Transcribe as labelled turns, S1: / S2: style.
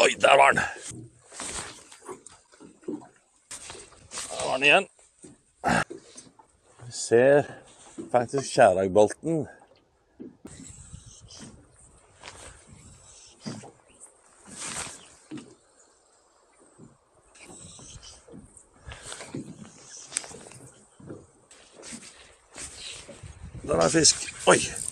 S1: Oi, der var den. Der var den igjen. Vi ser faktisk skjæragbolten. Der er fisk. Oi!